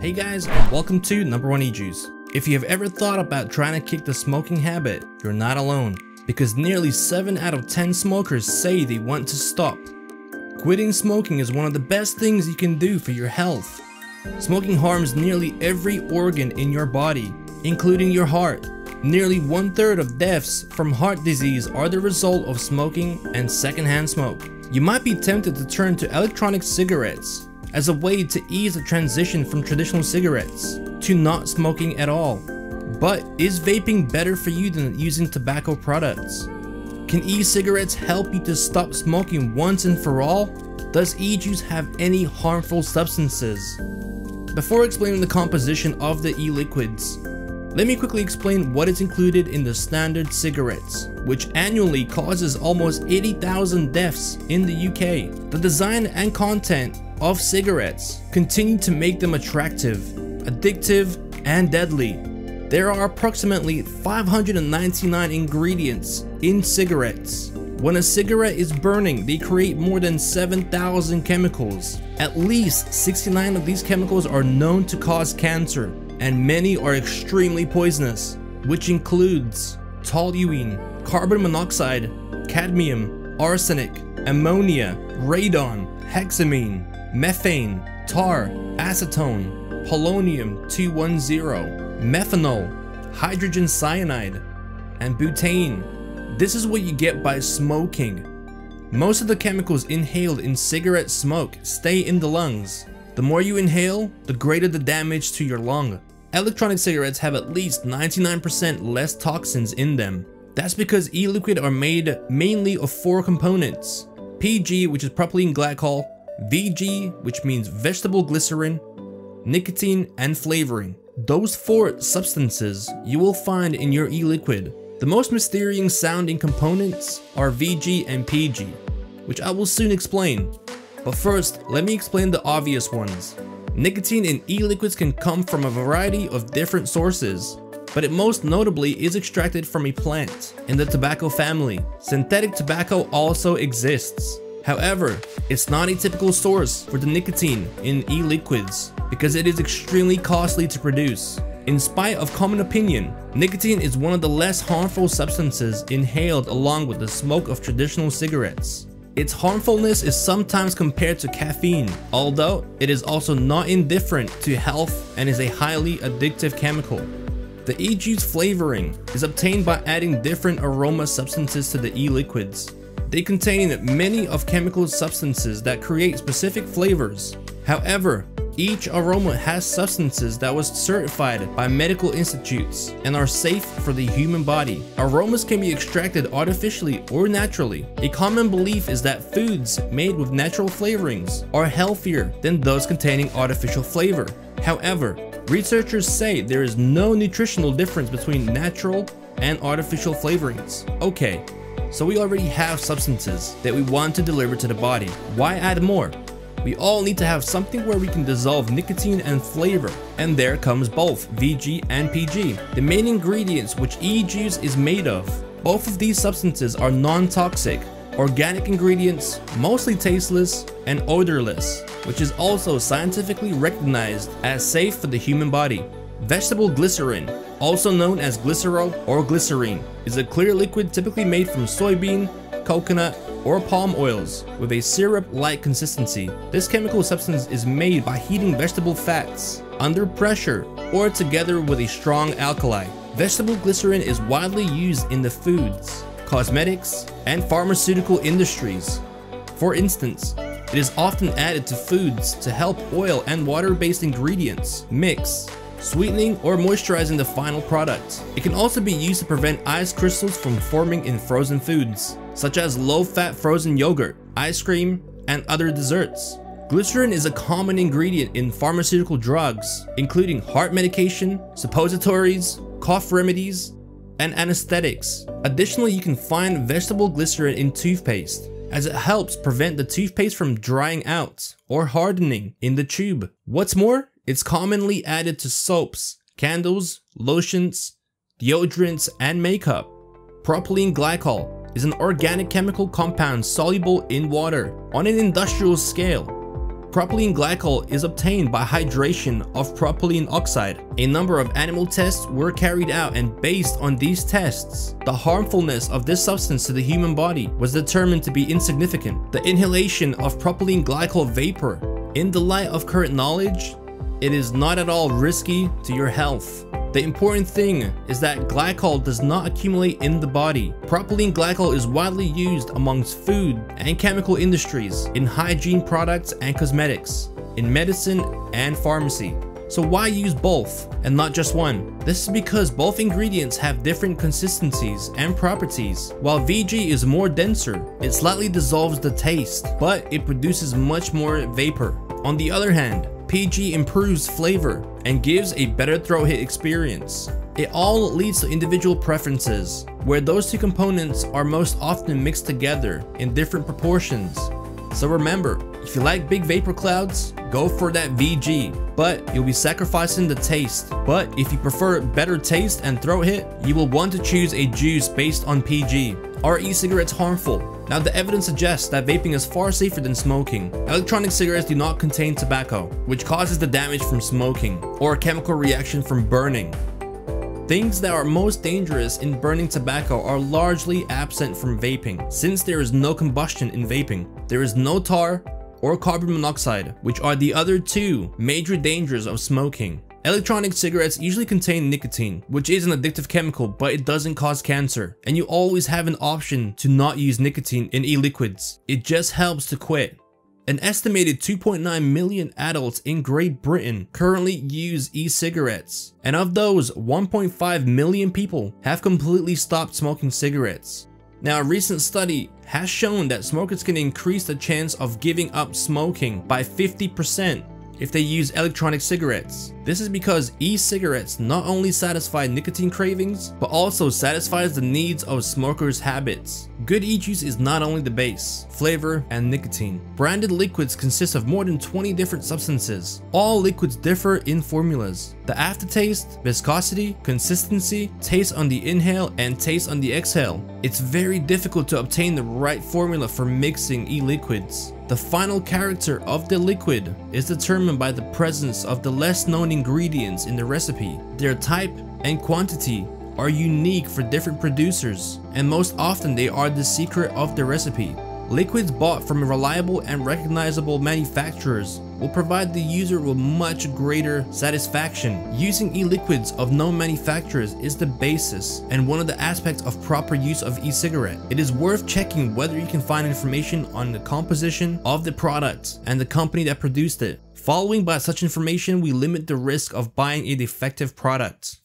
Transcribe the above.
Hey guys, and welcome to Number One E-Juice. If you have ever thought about trying to kick the smoking habit, you're not alone, because nearly 7 out of 10 smokers say they want to stop. Quitting smoking is one of the best things you can do for your health. Smoking harms nearly every organ in your body, including your heart. Nearly one third of deaths from heart disease are the result of smoking and secondhand smoke. You might be tempted to turn to electronic cigarettes, as a way to ease the transition from traditional cigarettes to not smoking at all. But is vaping better for you than using tobacco products? Can e-cigarettes help you to stop smoking once and for all? Does e-juice have any harmful substances? Before explaining the composition of the e-liquids, let me quickly explain what is included in the standard cigarettes, which annually causes almost 80,000 deaths in the UK. The design and content of cigarettes continue to make them attractive, addictive, and deadly. There are approximately 599 ingredients in cigarettes. When a cigarette is burning, they create more than 7,000 chemicals. At least 69 of these chemicals are known to cause cancer, and many are extremely poisonous, which includes toluene, carbon monoxide, cadmium, arsenic, ammonia, radon, hexamine, methane, tar, acetone, polonium-210, methanol, hydrogen cyanide, and butane. This is what you get by smoking. Most of the chemicals inhaled in cigarette smoke stay in the lungs. The more you inhale, the greater the damage to your lung. Electronic cigarettes have at least 99% less toxins in them. That's because e-liquid are made mainly of four components. PG, which is propylene glycol, VG, which means vegetable glycerin, nicotine, and flavoring. Those four substances you will find in your e-liquid. The most mysterious sounding components are VG and PG, which I will soon explain. But first, let me explain the obvious ones. Nicotine in e-liquids can come from a variety of different sources, but it most notably is extracted from a plant in the tobacco family. Synthetic tobacco also exists. However, it's not a typical source for the nicotine in e-liquids because it is extremely costly to produce. In spite of common opinion, nicotine is one of the less harmful substances inhaled along with the smoke of traditional cigarettes. Its harmfulness is sometimes compared to caffeine, although it is also not indifferent to health and is a highly addictive chemical. The e-juice flavoring is obtained by adding different aroma substances to the e-liquids. They contain many of chemical substances that create specific flavors. However, each aroma has substances that was certified by medical institutes and are safe for the human body. Aromas can be extracted artificially or naturally. A common belief is that foods made with natural flavorings are healthier than those containing artificial flavor. However, researchers say there is no nutritional difference between natural and artificial flavorings. Okay, so we already have substances that we want to deliver to the body. Why add more? We all need to have something where we can dissolve nicotine and flavor, and there comes both VG and PG, the main ingredients which e-juice is made of. Both of these substances are non-toxic, organic ingredients, mostly tasteless and odorless, which is also scientifically recognized as safe for the human body. Vegetable glycerin, also known as glycerol or glycerine, is a clear liquid typically made from soybean, coconut, or palm oils with a syrup-like consistency. This chemical substance is made by heating vegetable fats under pressure or together with a strong alkali. Vegetable glycerin is widely used in the foods, cosmetics, and pharmaceutical industries. For instance, it is often added to foods to help oil and water-based ingredients mix, sweetening or moisturizing the final product. It can also be used to prevent ice crystals from forming in frozen foods such as low-fat frozen yogurt, ice cream, and other desserts. Glycerin is a common ingredient in pharmaceutical drugs, including heart medication, suppositories, cough remedies, and anesthetics. Additionally, you can find vegetable glycerin in toothpaste, as it helps prevent the toothpaste from drying out or hardening in the tube. What's more, it's commonly added to soaps, candles, lotions, deodorants, and makeup. Propylene glycol is an organic chemical compound soluble in water on an industrial scale. Propylene glycol is obtained by hydration of propylene oxide. A number of animal tests were carried out and based on these tests, the harmfulness of this substance to the human body was determined to be insignificant. The inhalation of propylene glycol vapor, in the light of current knowledge, it is not at all risky to your health. The important thing is that glycol does not accumulate in the body. Propylene glycol is widely used amongst food and chemical industries, in hygiene products and cosmetics, in medicine and pharmacy. So why use both and not just one? This is because both ingredients have different consistencies and properties. While VG is more denser, it slightly dissolves the taste, but it produces much more vapor. On the other hand, PG improves flavor and gives a better throat hit experience. It all leads to individual preferences, where those two components are most often mixed together in different proportions. So remember, if you like big vapor clouds, go for that VG, but you'll be sacrificing the taste. But if you prefer better taste and throat hit, you will want to choose a juice based on PG. Are e-cigarettes harmful? Now the evidence suggests that vaping is far safer than smoking. Electronic cigarettes do not contain tobacco, which causes the damage from smoking, or a chemical reaction from burning. Things that are most dangerous in burning tobacco are largely absent from vaping, since there is no combustion in vaping. There is no tar or carbon monoxide, which are the other two major dangers of smoking. Electronic cigarettes usually contain nicotine, which is an addictive chemical, but it doesn't cause cancer. And you always have an option to not use nicotine in e-liquids. It just helps to quit. An estimated 2.9 million adults in Great Britain currently use e-cigarettes, and of those, 1.5 million people have completely stopped smoking cigarettes. Now, a recent study has shown that smokers can increase the chance of giving up smoking by 50% if they use electronic cigarettes. This is because e-cigarettes not only satisfy nicotine cravings, but also satisfies the needs of smokers' habits. Good e-juice is not only the base, flavor, and nicotine. Branded liquids consist of more than 20 different substances. All liquids differ in formulas. The aftertaste, viscosity, consistency, taste on the inhale, and taste on the exhale. It's very difficult to obtain the right formula for mixing e-liquids. The final character of the liquid is determined by the presence of the less known ingredients in the recipe. Their type and quantity are unique for different producers, and most often they are the secret of the recipe. Liquids bought from reliable and recognizable manufacturers will provide the user with much greater satisfaction. Using e-liquids of known manufacturers is the basis and one of the aspects of proper use of e-cigarette. It is worth checking whether you can find information on the composition of the product and the company that produced it. Following by such information, we limit the risk of buying a defective product.